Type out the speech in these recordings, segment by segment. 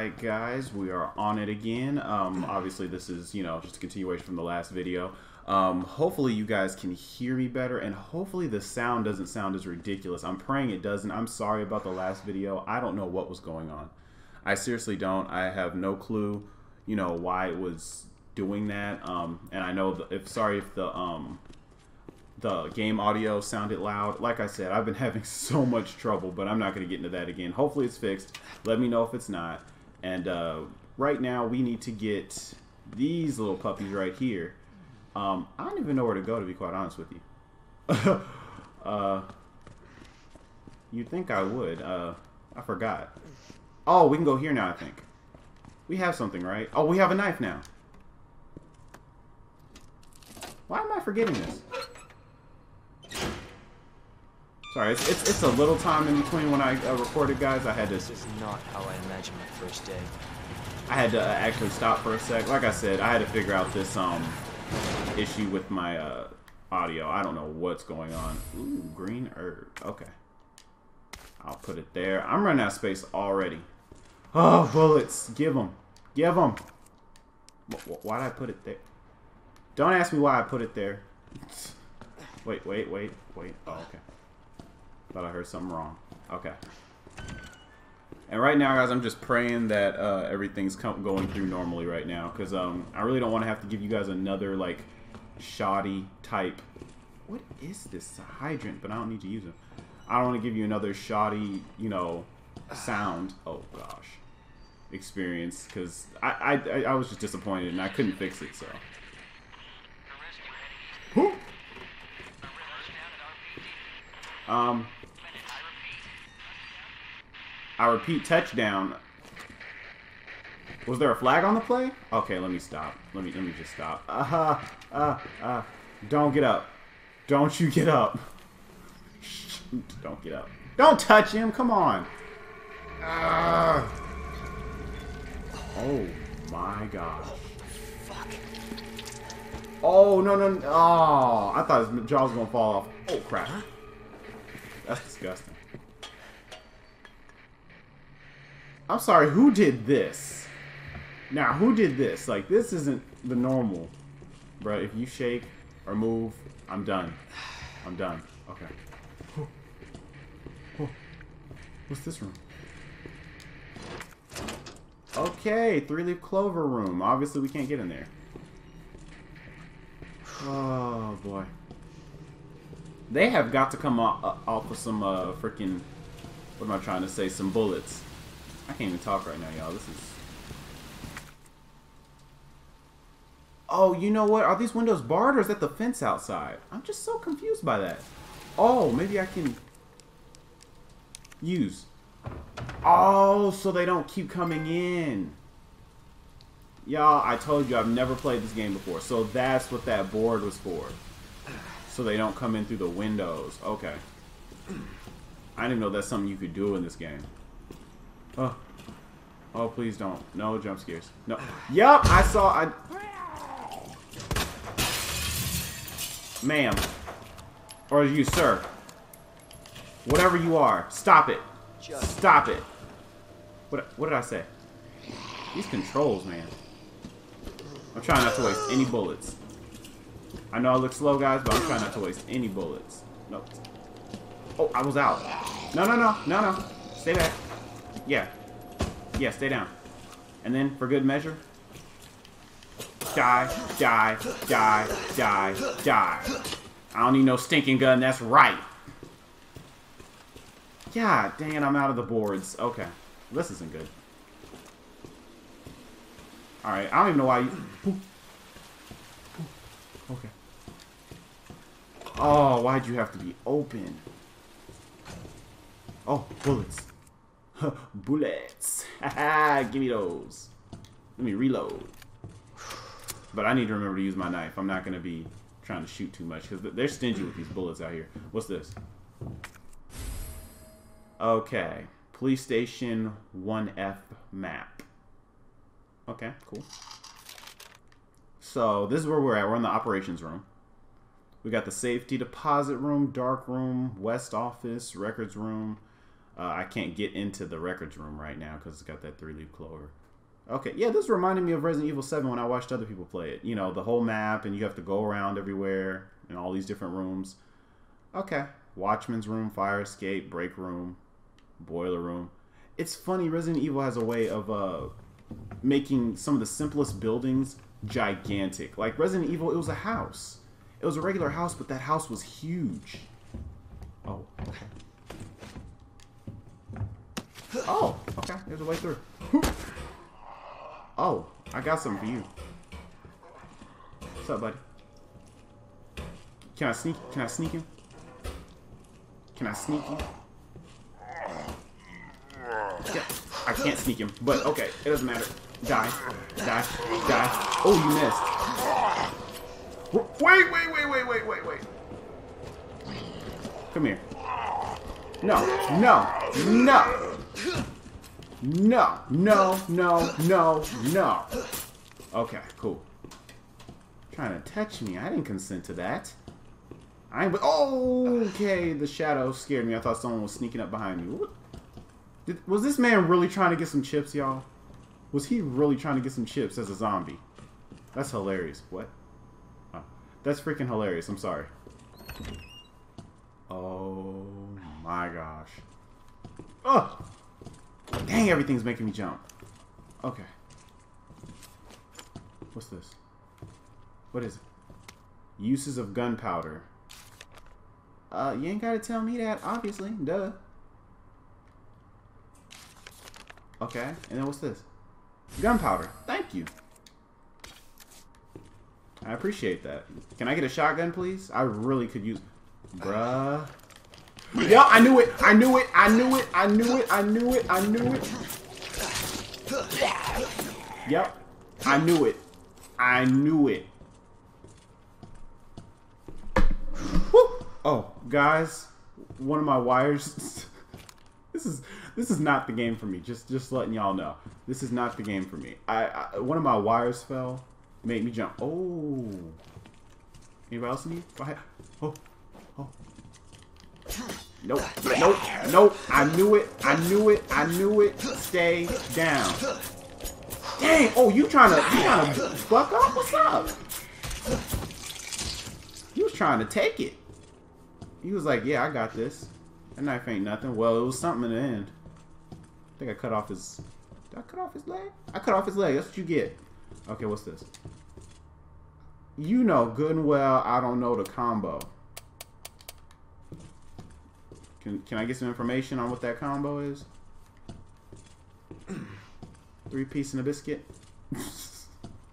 Alright guys, we are on it again. Um, obviously this is, you know, just a continuation from the last video. Um, hopefully you guys can hear me better and hopefully the sound doesn't sound as ridiculous. I'm praying it doesn't. I'm sorry about the last video. I don't know what was going on. I seriously don't. I have no clue, you know, why it was doing that. Um, and I know if sorry if the um, the game audio sounded loud. Like I said, I've been having so much trouble, but I'm not going to get into that again. Hopefully it's fixed. Let me know if it's not. And uh, right now we need to get these little puppies right here. Um, I don't even know where to go, to be quite honest with you. uh, you'd think I would. Uh, I forgot. Oh, we can go here now, I think. We have something, right? Oh, we have a knife now. Why am I forgetting this? Sorry, it's, it's, it's a little time in between when I uh, recorded, guys. I had to. This is not how I imagined my first day. I had to uh, actually stop for a sec. Like I said, I had to figure out this um issue with my uh, audio. I don't know what's going on. Ooh, green herb. Okay. I'll put it there. I'm running out of space already. Oh, bullets. Give them. Give them. Why did I put it there? Don't ask me why I put it there. Wait, wait, wait, wait. Oh, okay. Thought I heard something wrong. Okay. And right now, guys, I'm just praying that uh, everything's going through normally right now. Because um, I really don't want to have to give you guys another, like, shoddy type... What is this? A hydrant, but I don't need to use it. I don't want to give you another shoddy, you know, sound. Oh, gosh. Experience. Because I, I, I was just disappointed, and I couldn't fix it, so... Um, I repeat, touchdown. Was there a flag on the play? Okay, let me stop. Let me let me just stop. Uh huh. Uh uh. Don't get up. Don't you get up. Don't get up. Don't touch him. Come on. Uh. Oh my gosh. Oh no no. no. Oh, I thought his jaw was gonna fall off. Oh crap. That's disgusting. I'm sorry, who did this? Now, who did this? Like, this isn't the normal. Bro, if you shake or move, I'm done. I'm done. Okay. What's this room? Okay, three-leaf clover room. Obviously, we can't get in there. Oh, boy. They have got to come off, off of some uh, freaking... What am I trying to say? Some bullets. I can't even talk right now, y'all. This is... Oh, you know what? Are these windows barred or is that the fence outside? I'm just so confused by that. Oh, maybe I can... Use. Oh, so they don't keep coming in. Y'all, I told you I've never played this game before. So that's what that board was for. So they don't come in through the windows. Okay. I didn't know that's something you could do in this game. Oh. Oh, please don't. No jump scares. No. Yup, I saw. I. Ma'am. Or you, sir. Whatever you are. Stop it. Stop it. What, what did I say? These controls, man. I'm trying not to waste any bullets. I know I look slow, guys, but I'm trying not to waste any bullets. Nope. Oh, I was out. No, no, no. No, no. Stay back. Yeah. Yeah, stay down. And then, for good measure, die, die, die, die, die. I don't need no stinking gun, that's right. Yeah, dang I'm out of the boards. Okay. This isn't good. Alright, I don't even know why you... Okay. Oh, why'd you have to be open? Oh, bullets. Bullets. Give me those. Let me reload. But I need to remember to use my knife. I'm not going to be trying to shoot too much because they're stingy with these bullets out here. What's this? Okay. Police Station 1F map. Okay, cool. So this is where we're at. We're in the operations room. We got the safety deposit room, dark room, west office, records room, Uh, I can't get into the records room right now because it's got that three leaf clover. Okay, yeah, this reminded me of Resident Evil 7 when I watched other people play it. You know, the whole map, and you have to go around everywhere in all these different rooms. Okay, Watchman's room, fire escape, break room, boiler room. It's funny, Resident Evil has a way of uh, making some of the simplest buildings gigantic. Like Resident Evil, it was a house. It was a regular house, but that house was huge. Oh, okay. Oh, okay. There's a way through. Oh, I got some for you. What's up, buddy? Can I sneak? Can I sneak him? Can I sneak him? Yeah, I can't sneak him, but okay, it doesn't matter. Die, die, die. Oh, you missed. Wait, wait, wait, wait, wait, wait, wait. Come here. No, no, no. No, no, no, no, no. Okay, cool. Trying to touch me. I didn't consent to that. I ain't. Oh, okay. The shadow scared me. I thought someone was sneaking up behind me. Did, was this man really trying to get some chips, y'all? Was he really trying to get some chips as a zombie? That's hilarious. What? Oh, that's freaking hilarious. I'm sorry. Oh my gosh. Oh! Dang, everything's making me jump. Okay. What's this? What is it? Uses of gunpowder. Uh, you ain't gotta tell me that, obviously. Duh. Okay, and then what's this? Gunpowder. Thank you. I appreciate that. Can I get a shotgun, please? I really could use... Bruh. Yep, I knew it. I knew it. I knew it. I knew it. I knew it. I knew it. Yep. I knew it. I knew it. Woo. Oh, guys, one of my wires. this is this is not the game for me. Just just letting y'all know. This is not the game for me. I, I one of my wires fell, made me jump. Oh. Anybody else need? Oh. Oh. Nope. Nope. Nope. I knew it. I knew it. I knew it. Stay down. Dang. Oh, you trying to you trying to fuck up? What's up? He was trying to take it. He was like, "Yeah, I got this. That knife ain't nothing." Well, it was something in the end. I think I cut off his. Did I cut off his leg? I cut off his leg. That's what you get. Okay, what's this? You know good and well I don't know the combo. Can, can I get some information on what that combo is? Three piece and a biscuit?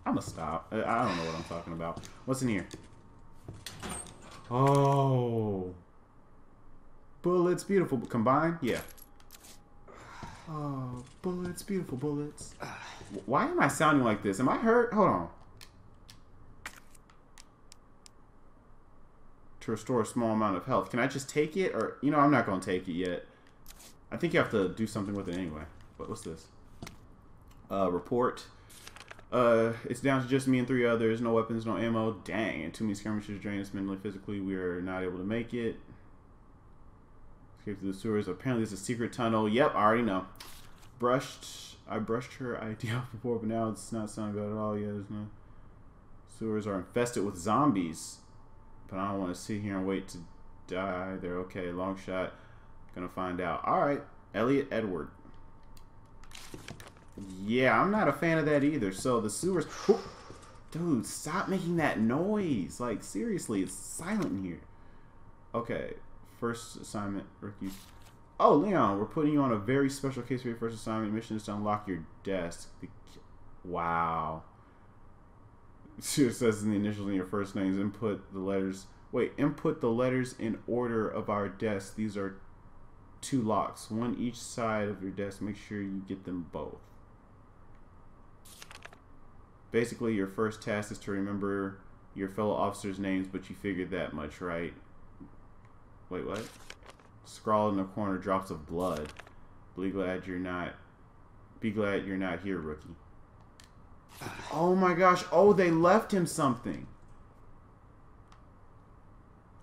I'm gonna stop. I, I don't know what I'm talking about. What's in here? Oh. Bullets, beautiful. combined. Yeah. Oh, bullets, beautiful bullets. Why am I sounding like this? Am I hurt? Hold on. To restore a small amount of health. Can I just take it? Or, you know, I'm not going to take it yet. I think you have to do something with it anyway. But what's this? Uh, report. Uh, it's down to just me and three others. No weapons, no ammo. Dang. And too many skirmishes drain us mentally, physically. We are not able to make it. Escape through the sewers. Apparently, it's a secret tunnel. Yep, I already know. Brushed. I brushed her idea before, but now it's not sounding good at all. Yeah, there's no. Sewers are infested with zombies. But I don't want to sit here and wait to die. They're okay. Long shot. Gonna find out. All right. Elliot Edward. Yeah, I'm not a fan of that either. So the sewers. Dude, stop making that noise. Like, seriously, it's silent in here. Okay. First assignment, rookie. Oh, Leon, we're putting you on a very special case for your first assignment. Mission is to unlock your desk. Wow. It says in the initials in your first names, input the letters. Wait, input the letters in order of our desk. These are two locks, one each side of your desk. Make sure you get them both. Basically, your first task is to remember your fellow officers' names, but you figured that much, right? Wait, what? Scrawled in the corner, drops of blood. Be glad you're not. Be glad you're not here, rookie. Oh my gosh. Oh, they left him something.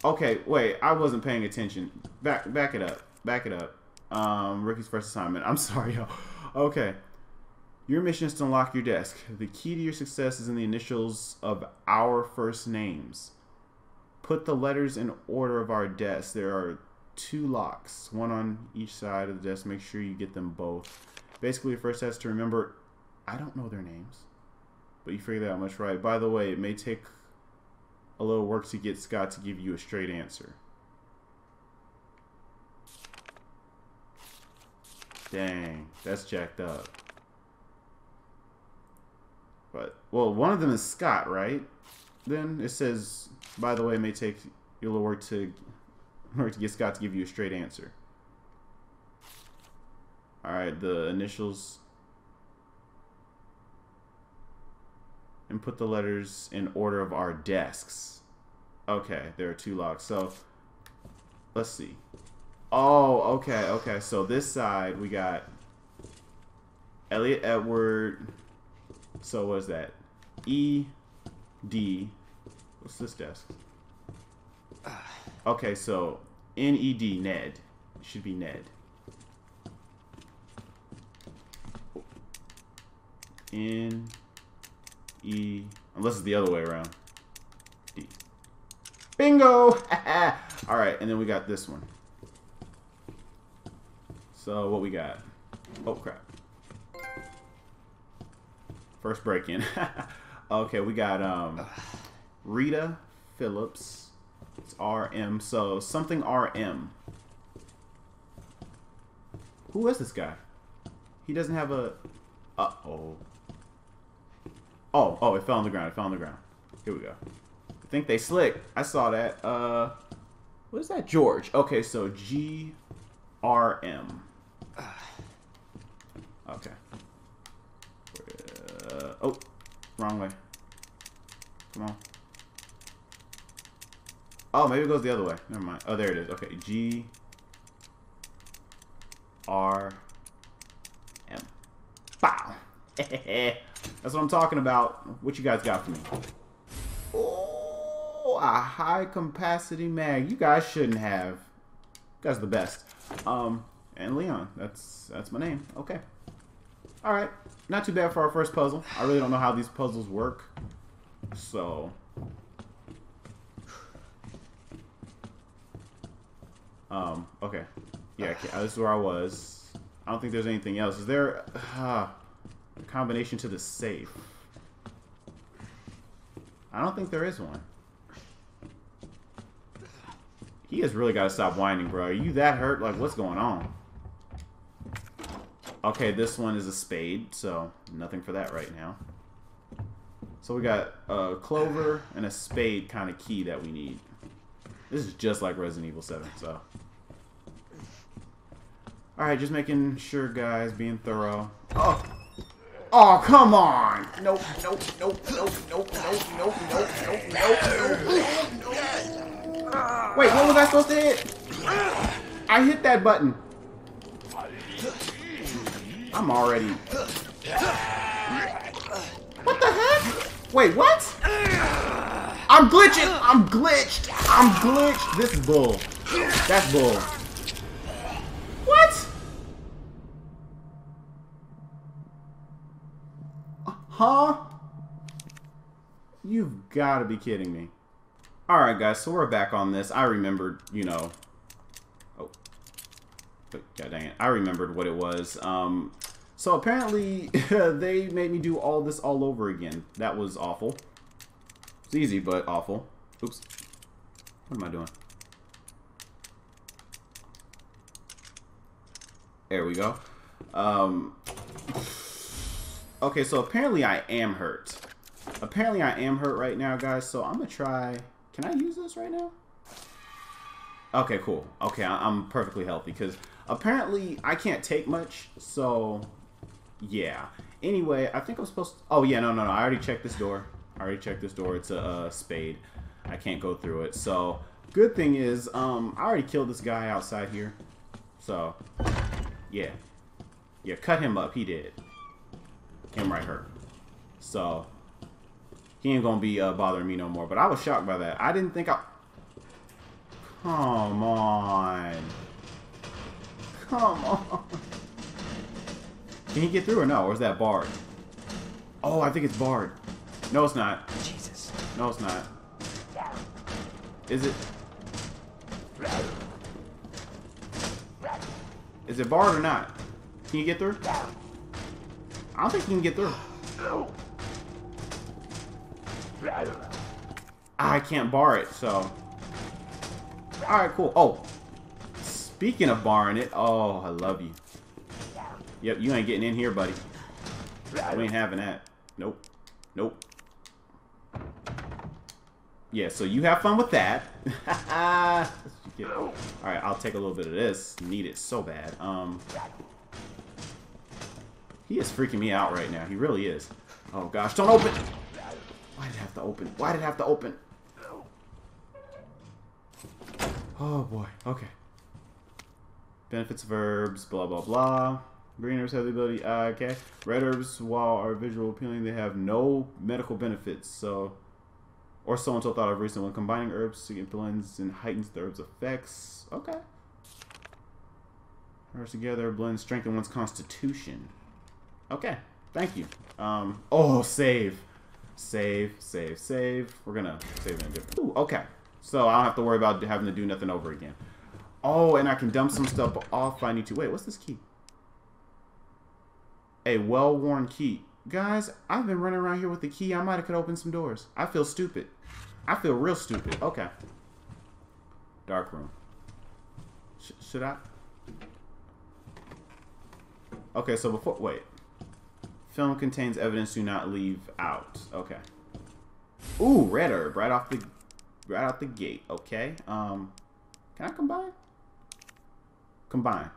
Okay, wait. I wasn't paying attention. Back back it up. Back it up. Um, Ricky's first assignment. I'm sorry, yo. Okay. Your mission is to unlock your desk. The key to your success is in the initials of our first names. Put the letters in order of our desk. There are two locks, one on each side of the desk. Make sure you get them both. Basically, your first has to remember. I don't know their names, but you figured that much right. By the way, it may take a little work to get Scott to give you a straight answer. Dang, that's jacked up. But well, one of them is Scott, right? Then it says, by the way, it may take you a little work to work to get Scott to give you a straight answer. All right, the initials and put the letters in order of our desks. Okay, there are two locks. So let's see. Oh, okay, okay. So this side we got Elliot Edward. So what's that? E D. What's this desk? Okay, so N E D Ned. It should be Ned. N E unless it's the other way around. D. Bingo! Alright, and then we got this one. So what we got? Oh crap. First break in. okay, we got um Rita Phillips. It's RM. So something RM. Who is this guy? He doesn't have a uh oh. Oh, it fell on the ground. It fell on the ground. Here we go. I think they slick. I saw that. Uh, what is that? George. Okay, so G R M. Okay. Uh, oh, wrong way. Come on. Oh, maybe it goes the other way. Never mind. Oh, there it is. Okay, G R M. Bow. That's what I'm talking about. What you guys got for me? Oh, a high capacity mag. You guys shouldn't have. You guys are the best. Um, and Leon. That's that's my name. Okay. All right. Not too bad for our first puzzle. I really don't know how these puzzles work. So. Um, okay. Yeah, this is where I was. I don't think there's anything else. Is there uh, a combination to the safe? I don't think there is one. He has really got to stop whining, bro. Are you that hurt? Like, what's going on? Okay, this one is a spade, so nothing for that right now. So we got a clover and a spade kind of key that we need. This is just like Resident Evil 7, so. Alright, just making sure, guys, being thorough. Oh! Oh, come on! Nope, nope, nope, nope, nope, nope, nope, nope, nope, nope, nope, nope. Wait, what was I supposed to hit? I hit that button. I'm already... What the heck? Wait, what? I'm glitching! I'm glitched! I'm glitched! This is bull. That's bull. Huh? You've got to be kidding me. Alright, guys, so we're back on this. I remembered, you know... Oh. God dang it. I remembered what it was. Um, so apparently, they made me do all this all over again. That was awful. It's easy, but awful. Oops. What am I doing? There we go. Um, okay, so apparently I am hurt. Apparently I am hurt right now, guys. So I'm going to try... Can I use this right now? Okay, cool. Okay, I'm perfectly healthy because apparently I can't take much. So, yeah. Anyway, I think I'm supposed to... Oh, yeah, no, no, no. I already checked this door. I already checked this door. It's a, a spade. I can't go through it. So, good thing is, um, I already killed this guy outside here. So, yeah. Yeah, cut him up. He did. Him right hurt. So, he ain't gonna be uh, bothering me no more. But I was shocked by that. I didn't think I... Come on. Come on. Can he get through or no? Or is that barred? Oh, I think it's barred. No, it's not. Jesus. No, it's not. Is it? Is it barred or not? Can you get through? I don't think you can get through. I can't bar it, so. Alright, cool. Oh. Speaking of barring it, oh, I love you. Yep, you ain't getting in here, buddy. We ain't having that. Nope. Nope. Yeah, so you have fun with that. Alright, I'll take a little bit of this. Need it so bad. Um, He is freaking me out right now. He really is. Oh gosh, don't open! Why did it have to open? Why did it have to open? Oh boy, okay. Benefits of herbs, blah blah blah. Green herbs have the ability, uh, okay. Red herbs, while are visual appealing, they have no medical benefits, so or so until thought of recent. When combining herbs, it blends and heightens the herb's effects. Okay. Herbs together blend strengthen one's constitution. Okay. Thank you. Um. Oh, save, save, save, save. We're gonna save in a different. Ooh, okay. So I don't have to worry about having to do nothing over again. Oh, and I can dump some stuff off if I need to. Wait, what's this key? A well-worn key. Guys, I've been running around here with the key. I might have could open some doors. I feel stupid. I feel real stupid. Okay. Dark room. Sh should I? Okay, so before... Wait. Film contains evidence do not leave out. Okay. Ooh, red herb. Right off the... Right out the gate. Okay. Um... Can I combine? Combine.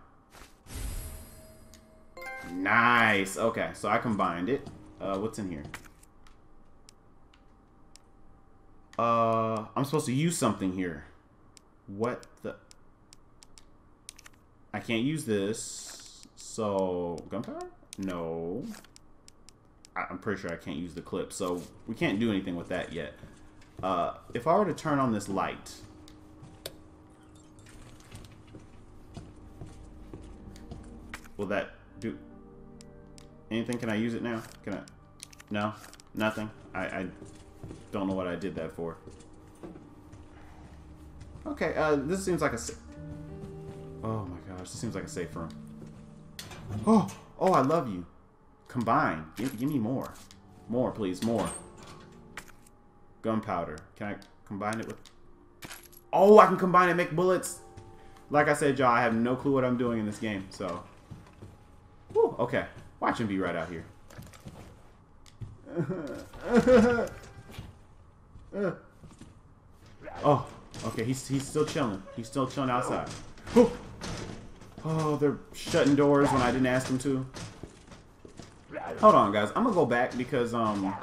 Nice. Okay, so I combined it. Uh, what's in here? Uh, I'm supposed to use something here. What the? I can't use this. So, gunpowder? No. I'm pretty sure I can't use the clip, so we can't do anything with that yet. Uh, if I were to turn on this light... Will that do... Anything? Can I use it now? Can I? No? Nothing? I, I don't know what I did that for. Okay, uh, this seems like a... Oh my gosh, this seems like a safe room. Oh! Oh, I love you. Combine. Give, give me more. More, please. More. Gunpowder. Can I combine it with... Oh, I can combine it make bullets! Like I said, y'all, I have no clue what I'm doing in this game, so... Whew, okay. Watch him be right out here. oh, okay. He's he's still chilling. He's still chilling outside. Oh, oh, they're shutting doors when I didn't ask them to. Hold on, guys. I'm gonna go back because um,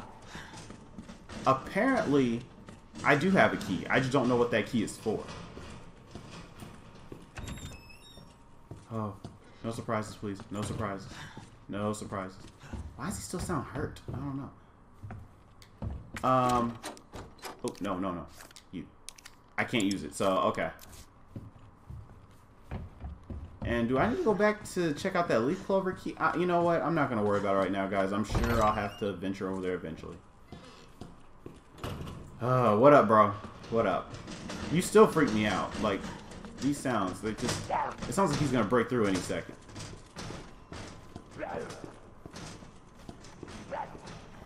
apparently, I do have a key. I just don't know what that key is for. Oh, no surprises, please. No surprises. No surprises. Why does he still sound hurt? I don't know. Um. Oh, no, no, no. You. I can't use it, so, okay. And do I need to go back to check out that leaf clover key? Uh, you know what? I'm not going to worry about it right now, guys. I'm sure I'll have to venture over there eventually. Uh, what up, bro? What up? You still freak me out. Like, these sounds, they just... It sounds like he's going to break through any second.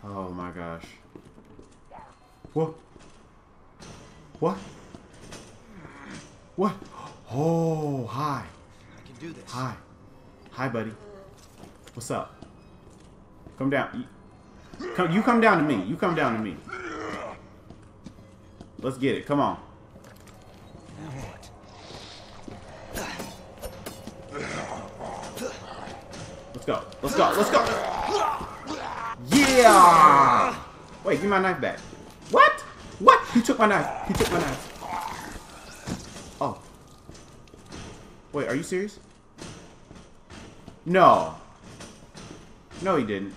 Oh my gosh. What? What? What? Oh, hi. Do this. Hi. Hi, buddy. What's up? Come down. You come, you come down to me. You come down to me. Let's get it. Come on. Now what? Let's go. Let's go. Let's go. Yeah! Wait, give me my knife back. What? What? He took my knife. He took my knife. Oh. Wait, are you serious? No. No, he didn't.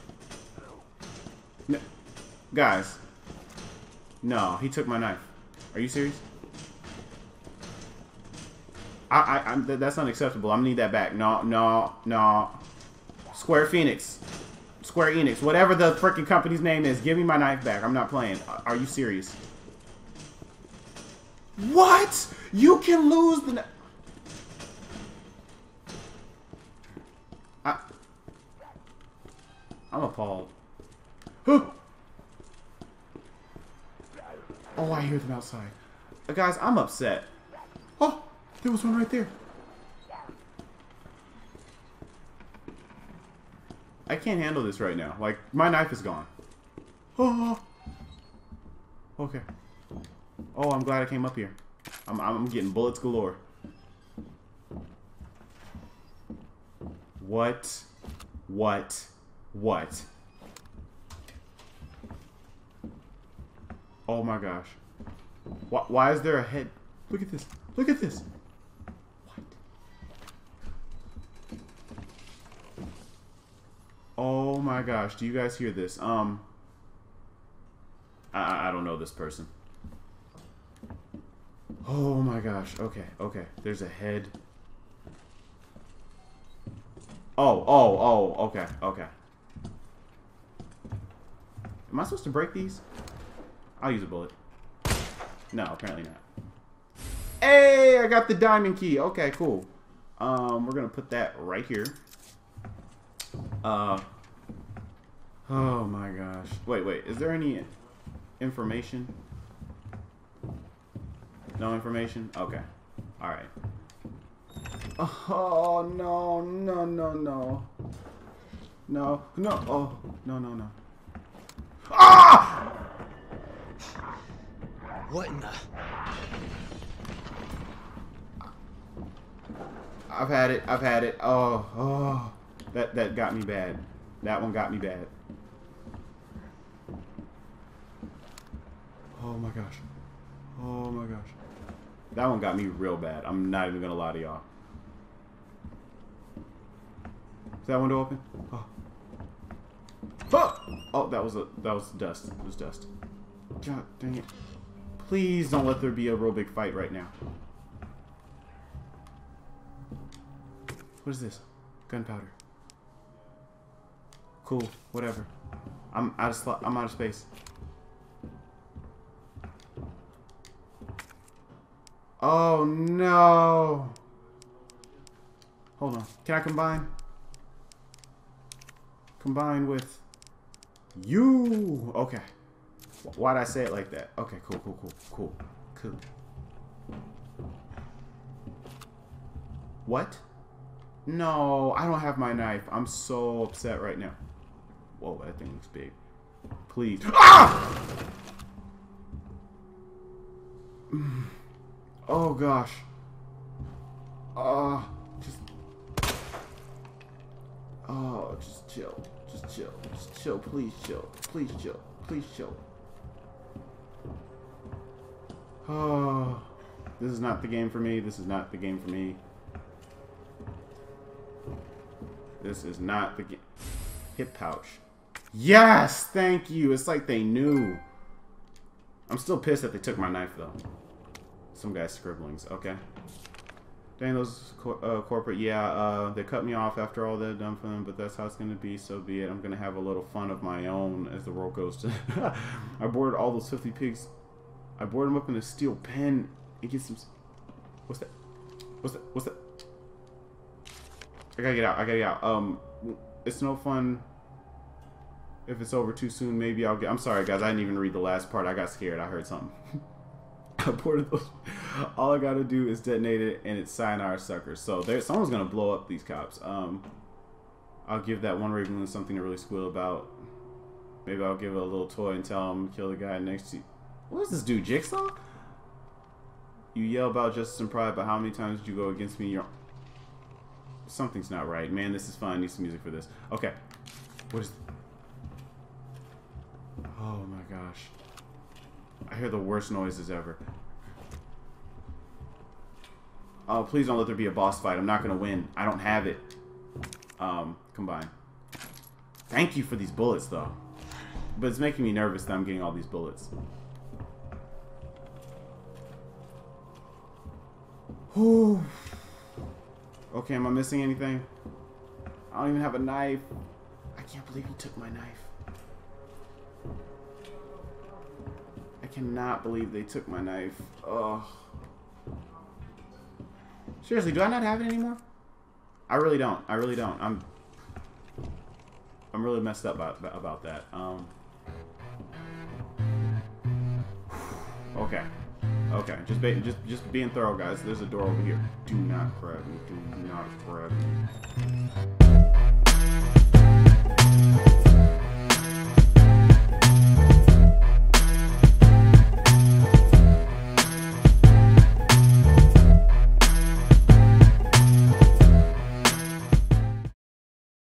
No. Guys. No, he took my knife. Are you serious? I, I, I'm, th- that's unacceptable. I'm gonna need that back. No, no, no. Square Phoenix, Square Enix, whatever the freaking company's name is, give me my knife back. I'm not playing. Are you serious? What? You can lose the. I'm appalled. oh, I hear them outside. Uh, guys, I'm upset. Oh, there was one right there. I can't handle this right now. Like, my knife is gone. Oh. Okay. Oh, I'm glad I came up here. I'm, I'm getting bullets galore. What? What? What? Oh my gosh. Why, why is there a head? Look at this. Look at this. What? Oh my gosh. Do you guys hear this? Um. I, I don't know this person. Oh my gosh. Okay, okay. There's a head. Oh, oh, oh, okay, okay. Am I supposed to break these? I'll use a bullet. No, apparently not. Hey, I got the diamond key. Okay, cool. Um, we're gonna put that right here. Uh. Oh my gosh. Wait, wait. Is there any information? No information? Okay. Alright. Oh, no, no, no, no. No, no, oh, no, no, no. Ah! What in the? I've had it. I've had it. Oh, oh. That that got me bad. That one got me bad. Oh my gosh. Oh my gosh. That one got me real bad. I'm not even gonna lie to y'all. Is that window open? Oh. Oh! oh, that was a that was dust. It was dust. God dang it. Please don't let there be a real big fight right now. What is this? Gunpowder. Cool. Whatever. I'm out of. I'm out of space. Oh no. Hold on. Can I combine? Combine with you. Okay. Why'd I say it like that? Okay, cool, cool, cool, cool, cool. What? No, I don't have my knife. I'm so upset right now. Whoa, that thing looks big. Please. Ah! Oh gosh. Uh, just. Oh, just chill. Just chill. Just chill. Please chill. Please chill. Please chill. Oh, this is not the game for me. This is not the game for me. This is not the game. Hip pouch. Yes! Thank you. It's like they knew. I'm still pissed that they took my knife, though. Some guy's scribblings. Okay. Dang, those uh, corporate, yeah, uh, they cut me off after all that done for them, but that's how it's going to be, so be it. I'm going to have a little fun of my own as the world goes to... I boarded all those 50 pigs. I board them up in a steel pen and get some... What's that? What's that? What's that? I gotta get out. I gotta get out. Um, it's no fun if it's over too soon. Maybe I'll get... I'm sorry, guys. I didn't even read the last part. I got scared. I heard something. I boarded those. All I gotta do is detonate it, and it's sayonara suckers. So there, someone's gonna blow up these cops. Um, I'll give that one Ravenloon something to really squeal about. Maybe I'll give it a little toy and tell him kill the guy next to. What is this dude, Jigsaw? You yell about justice and pride, but how many times did you go against me? You're... Something's not right. Man, this is fun. I need some music for this. Okay. What is... Oh my gosh. I hear the worst noises ever. Oh, please don't let there be a boss fight. I'm not going to win. I don't have it. Um, combine. Thank you for these bullets, though. But it's making me nervous that I'm getting all these bullets. Whew. Okay, am I missing anything? I don't even have a knife. I can't believe he took my knife. I cannot believe they took my knife. Ugh. Seriously, do I not have it anymore? I really don't. I really don't. I'm I'm really messed up about about that. Um Okay. Okay, just be, just just being thorough, guys. There's a door over here. Do not grab me. Do not grab me.